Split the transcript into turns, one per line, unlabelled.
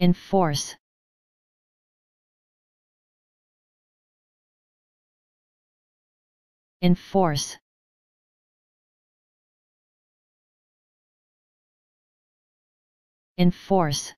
enforce enforce enforce